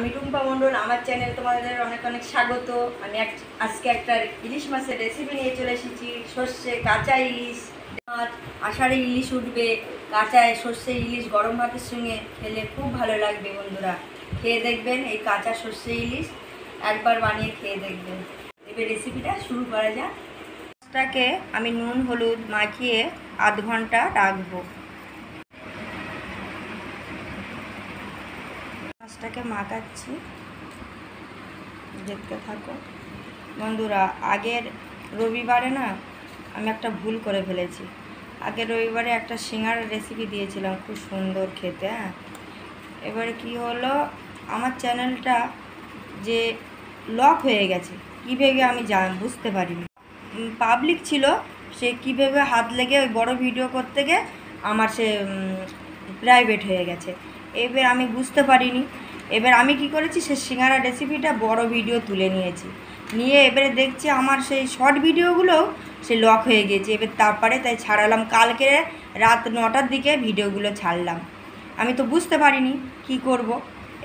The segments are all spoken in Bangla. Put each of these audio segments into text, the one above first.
আমি টুম্পা মণ্ডল, আমার চ্যানেল তোমাদের অনেক অনেক স্বাগত। আমি আজকে একটা ইলিশ মাছের রেসিপি নিয়ে চলে এসেছি। সর্ষে, কাঁচা ইলিশ মাছ আষাঢ়ে ইলিশ উঠবে। কাঁচায় সর্ষে ইলিশ গরম ভাতের সঙ্গে খেলে খুব ভালো লাগবে বন্ধুরা। খেয়ে দেখবেন এই কাঁচা সর্ষে ইলিশ, একবার বানিয়ে খেয়ে দেখবেন। এবার রেসিপিটা শুরু করা যাক। মাছটাকে আমি নুন, হলুদ মাখিয়ে আধ ঘণ্টা রাখব। মাছটাকে মাখাচ্ছি। দেখতে থাকো। বন্ধুরা, আগের রবিবারে না আমি একটা ভুল করে ফেলেছি। আগের রবিবারে একটা সিঙ্গার রেসিপি দিয়েছিলাম, খুব সুন্দর খেতে হ্যাঁ? এবারে কি হলো? আমার চ্যানেলটা যে লক হয়ে গেছে কী ভেবে আমি জান, বুঝতে পারিনি। পাবলিক ছিল, সে কী ভেবে হাত লেগে ওই বড় ভিডিও করতে গিয়ে আমার সে প্রাইভেট হয়ে গেছে। এবার আমি বুঝতে পারিনি এবার আমি কি করেছি? সে সিঙ্গারা রেসিপিটা বড় ভিডিও তুলে নিয়েছি। নিয়ে এবারে দেখছি আমার সেই শর্ট ভিডিওগুলো সে লক হয়ে গেছে। এবার তারপরে তাই ছাড়ালাম। কালকে রাত নটার দিকে ভিডিওগুলো ছাড়লাম। আমি তো বুঝতে পারিনি কি করব।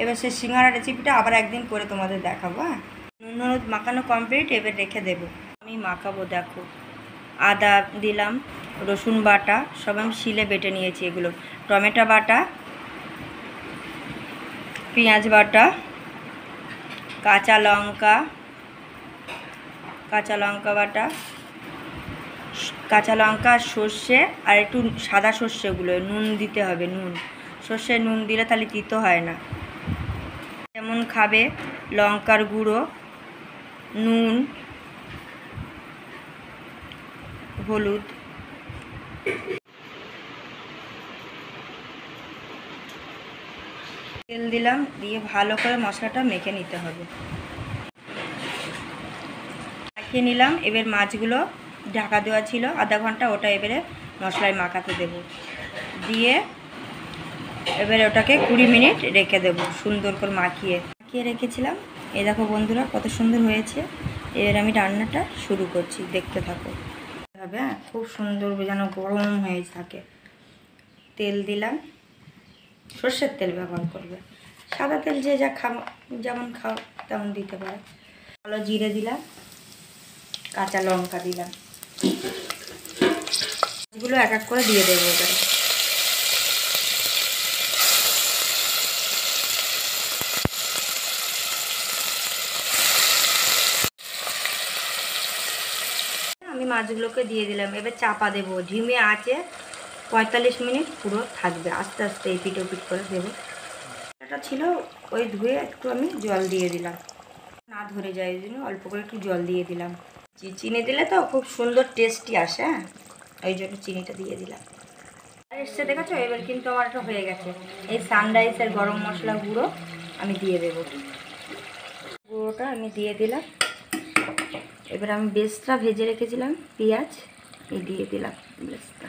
এবার সে সিঙ্গারা রেসিপিটা আবার একদিন করে তোমাদের দেখাবো হ্যাঁ? নুন, হলুদ মাখানো কমপ্লিট এবার রেখে দেবো। আমি মাখাবো, দেখো। আদা দিলাম, রসুন বাটা, সব আমি শিলে বেটে নিয়েছি এগুলো। টমেটো বাটা পেঁয়াজ বাটা, কাঁচা লঙ্কা কাঁচা লঙ্কা বাটা, কাঁচা লঙ্কা, সর্ষে আর একটু সাদা সর্ষেগুলো, নুন দিতে হবে, নুন। সর্ষে নুন দিলে তাহলে তিতো হয় না। যেমন খাবে লঙ্কার গুঁড়ো, নুন, হলুদ। তেল দিলাম, দিয়ে ভালো করে মশলাটা মেখে নিতে হবে। মাখিয়ে নিলাম, এবার মাছগুলো ঢাকা দেওয়া ছিল, আধা ঘণ্টা ওটা এবারে মশলায় মাখাতে দেব। দিয়ে এবারে ওটাকে কুড়ি মিনিট রেখে দেব, সুন্দর করে মাখিয়ে। মাখিয়ে রেখেছিলাম। এই দেখো বন্ধুরা, কত সুন্দর হয়েছে। এবার আমি রান্নাটা শুরু করছি, দেখতে থাকো। হবে হ্যাঁ খুব সুন্দর যেন গরম হয়ে থাকে। তেল দিলাম। সর্ষের তেল ব্যবহার করবে। সাদা তেল যে যা খাও যেমন খাও, তেমন দিতে পারে। ভালো জিরে দিলাম, কাঁচা লঙ্কা দিলাম। এগুলো এক এক করে দিয়ে দেবো এবারে। আমি মাছগুলোকে দিয়ে দিলাম। এবার চাপা দেবো। ঝিমে আছে। পঁয়তাল্লিশ মিনিট পুরো থাকবে। আস্তে আস্তে এপিট ওপিট করে দেবো। এটা ছিল, ওই ধুয়ে একটু আমি জল দিয়ে দিলাম। না ধরে যায় ওই জন্য অল্প করে একটু জল দিয়ে দিলাম। চিনি দিলে তো খুব সুন্দর টেস্টি আসে হ্যাঁ? ওই জন্য চিনিটা দিয়ে দিলাম। আর এসছে, দেখেছ? এবার কিন্তু আমার একটা হয়ে গেছে। এই সানরাইসের গরম মশলা গুঁড়ো আমি দিয়ে দেবো। গুঁড়োটা আমি দিয়ে দিলাম। এবার আমি বেসটা ভেজে রেখেছিলাম, পেঁয়াজ, এই দিয়ে দিলাম ভাজা।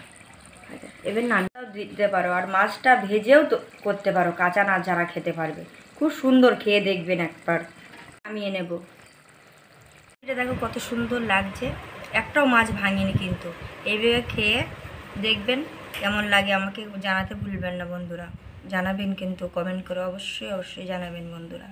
এবার নানটাও দিতে পারো আর মাছটা ভেজেও তো করতে পারো, কাঁচা না যারা খেতে পারবে। খুব সুন্দর খেয়ে দেখবেন একবার। নামিয়ে নেব। এটা দেখো কত সুন্দর লাগছে। একটাও মাছ ভাঙিনি কিন্তু। এইভাবে খেয়ে দেখবেন কেমন লাগে আমাকে জানাতে ভুলবেন না বন্ধুরা। জানাবেন কিন্তু কমেন্ট করে অবশ্যই অবশ্যই জানাবেন বন্ধুরা।